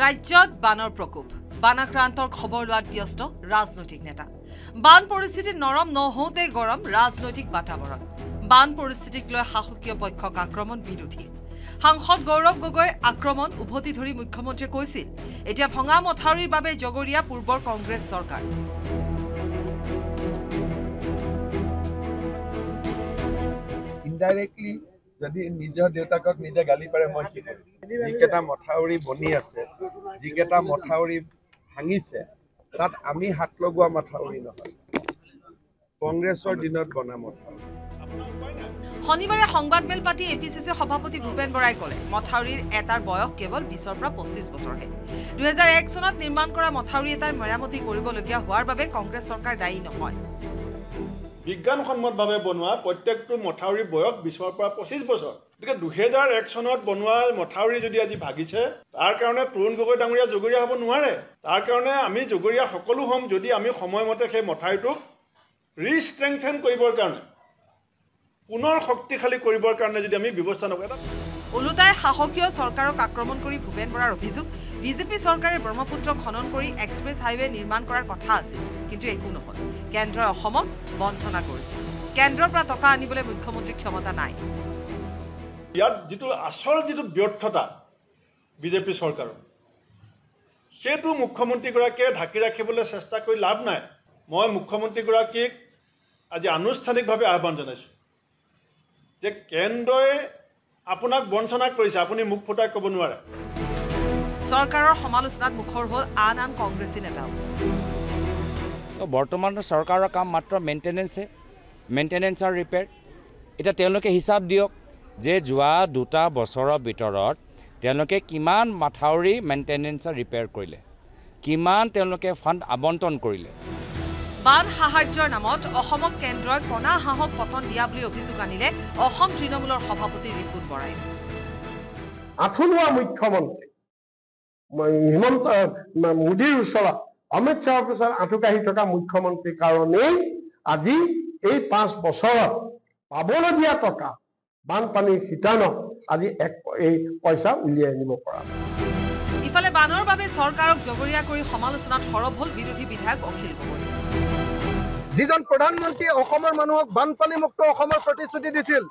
ৰাজ্যত বানৰ প্ৰকোপ। বানাক্ৰান্তৰ খবৰ লোৱাত ব্যস্ত ৰাজনৈতিক নেতা। বান পৰিস্থিতি নৰম নহওঁতে গৰম ৰাজনৈতিক বাতাবৰণ। বান পৰিস্থিতিক লৈ শাসকীয় পক্ষক আক্ৰমণ বিৰোধী। সাংসদ গৌৰৱ গগৈৰ আক্ৰমণ উভতি ধৰি মুখ্যমন্ত্ৰীয়ে কৈছিল এতিয়া ভঙা মথাউৰিৰ বাবে জগৰীয়া পূৰ্বৰ কংগ্ৰেছ চৰকাৰ। ইনডাইৰেক্টলি যদি নিজৰ দেউতাকক নিজে গালি পাৰে মই কি কৰিম? যিকেইটা মথাউৰি বনি আছে যিকেইটা মথাউৰি ভাঙিছে তাত আমি হাত লগোৱা মথাউৰি নহয়। কংগ্ৰেছৰ দিনত বনা মথাউৰি। শনিবাৰে সংবাদমেল পাতি এ পি চি চি সভাপতি ভূপেন বৰাই ক'লে মথাউৰিৰ এটাৰ বয়স কেৱল বিছৰ পৰা পঁচিছ বছৰহে। দুহেজাৰ এক চনত নিৰ্মাণ কৰা মথাউৰি এটাৰ মেৰামতি কৰিবলগীয়া হোৱাৰ বাবে কংগ্ৰেছ চৰকাৰ দায়ী নহয়। বিজ্ঞানসন্মতভাৱে বনোৱা প্ৰত্যেকটো মথাউৰিৰ বয়স বিছৰ পৰা পঁচিছ বছৰ। গতিকে দুহেজাৰ এক চনত বনোৱা মথাউৰি যদি আজি ভাগিছে তাৰ কাৰণে তৰুণ গগৈ ডাঙৰীয়া জগৰীয়া হ'ব নোৱাৰে। তাৰ কাৰণে আমি জগৰীয়া সকলো হ'ম যদি আমি সময়মতে সেই মথাউৰিটোক ৰিষ্ট্ৰেংথেন কৰিবৰ কাৰণে। পুনৰ শক্তিশালী কৰিবৰ কাৰণে যদি আমি ব্যৱস্থা নকৰোঁ এটা ওলোটাই শাসকীয় চৰকাৰক আক্ৰমণ কৰি ভূপেন বৰাৰ অভিযোগ। বিজেপি চৰকাৰে ব্ৰহ্মপুত্ৰ খনন কৰি এক্সপ্ৰেছ হাইৱে নিৰ্মাণ কৰাৰ কথা আছিল কিন্তু একো নহল। কেন্দ্ৰই অসমক বঞ্চনা কৰিছে। কেন্দ্ৰৰ পৰা টকা আনিবলৈ মুখ্যমন্ত্ৰীৰ ক্ষমতা নাই। ইয়াত যিটো আচল যিটো ব্যৰ্থতা বিজেপি চৰকাৰৰ সেইটো মুখ্যমন্ত্ৰীগৰাকীয়ে ঢাকি ৰাখিবলৈ চেষ্টা কৰি লাভ নাই। মই মুখ্যমন্ত্ৰীগৰাকীক আজি আনুষ্ঠানিকভাৱে আহ্বান জনাইছোঁ। যে কেন্দ্ৰই আপোনাক বঞ্চনা কৰিছে আপুনি মুখ ফুটাই ক'ব নোৱাৰে। চৰকাৰৰ সমালোচনাত মুখৰ হ'ল আন আন কংগ্ৰেছী নেতাও। তো বৰ্তমান চৰকাৰৰ কাম মাত্ৰ মেইনটেনেঞ্চে মেইনটেনেঞ্চ আৰু ৰিপেয়াৰ। এতিয়া তেওঁলোকে হিচাপ দিয়ক যে যোৱা দুটা বছৰৰ ভিতৰত তেওঁলোকে কিমান মাথাউৰি মেইনটেনেঞ্চ আৰু ৰিপেয়াৰ কৰিলে কিমান তেওঁলোকে ফাণ্ড আবণ্টন কৰিলে। বান সাহায্যৰ নামত অসমক কেন্দ্ৰই কণা হাঁহক পতন দিয়া বুলি অভিযোগ আনিলে অসম তৃণমূলৰ সভাপতি ৰিপুণ বৰাই আঁঠুলোৱা মুখ্যমন্ত্ৰী হিমন্ত মোদীৰ ওচৰত অমিত শ্বাহৰ পিছত আঁঠু কাঢ়ি থকা মুখ্যমন্ত্ৰীৰ কাৰণেই আজি এই পাঁচ বছৰত পাবলগীয়া টকা বানপানীৰ শিতানত আজি এক এই পইচা উলিয়াই আনিব পৰা। ইফালে বানৰ বাবে চৰকাৰক জগৰীয়া কৰি সমালোচনাত সৰব হ'ল বিৰোধী বিধায়ক অখিল গগৈ যিজন প্ৰধানমন্ত্ৰীয়ে অসমৰ মানুহক বানপানীমুক্ত অসমৰ প্ৰতিশ্ৰুতি দিছিল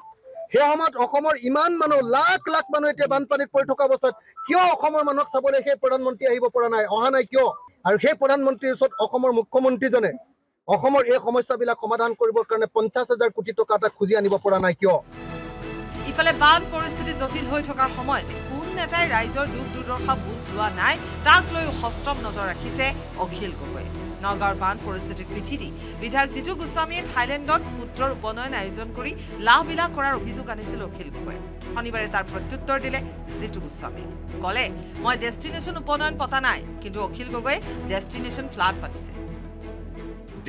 সেই সময়ত অসমৰ ইমান মানুহ লাখ লাখ মানুহ এতিয়া বানপানীত পৰি থকা অৱস্থাত কিয় অসমৰ মানুহক চাবলৈ সেই প্ৰধানমন্ত্ৰী আহিব পৰা নাই? অহা নাই কিয়? আৰু সেই প্ৰধানমন্ত্ৰীৰ ওচৰত অসমৰ মুখ্যমন্ত্ৰীজনে অসমৰ এই সমস্যাবিলাক সমাধান কৰিবৰ কাৰণে পঞ্চাছ হাজাৰ কোটি টকা এটা খুজি আনিব পৰা নাই কিয়? ইফালে বান পৰিস্থিতি জটিল হৈ থকাৰ সময়ত কোন নেতাই ৰাইজৰ দুখ দুৰ্দশা বুজ লোৱা নাই তাক লৈও সষ্টম নজৰ ৰাখিছে অখিল গগৈয়ে নগাঁৱৰ বান পৰিস্থিতিক পিঠি দি বিধায়ক জিতু গোস্বামীয়ে থাইলেণ্ডত পুত্ৰৰ উপনয়ন আয়োজন কৰি লাভ বিলাহ কৰাৰ অভিযোগ আনিছিল অখিল গগৈয়ে শনিবাৰে তাৰ প্ৰত্যুত্তৰ দিলে জিতু গোস্বামীয়ে ক'লে মই ডেষ্টিনেশ্যন উপনয়ন পতা নাই কিন্তু অখিল গগৈয়ে ডেষ্টিনেশ্যন ফ্লাড পাতিছে।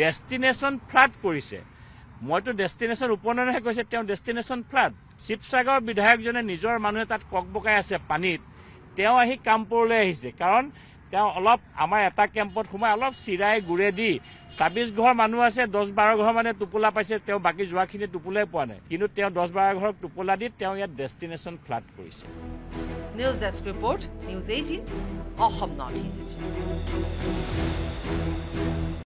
ডেষ্টিনেশ্যন ফ্লাড কৰিছে? মইতো ডেষ্টিনেশ্যন উপনয়নহে কৈছে তেওঁ ডেষ্টিনেশ্যন ফ্লাড শিৱসাগৰ বিধায়কজনে নিজৰ মানুহে তাত ককবকাই আছে পানীত তেওঁ আহি কামপুৰলৈ আহিছে। কাৰণ তেওঁ অলপ আমাৰ এটা কেম্পত সোমাই অলপ চিৰাই গুৰে দি ছাব্বিছ ঘৰ মানুহ আছে দহ বাৰ ঘৰ মানে টোপোলা পাইছে তেওঁ বাকী যোৱাখিনি টোপোলাই পোৱা নাই। কিন্তু তেওঁ দহ বাৰ ঘৰক টোপোলা দি তেওঁ ইয়াত ডেষ্টিনেশ্যন ফ্লাড কৰিছে। News desk report news eighteen Assam north east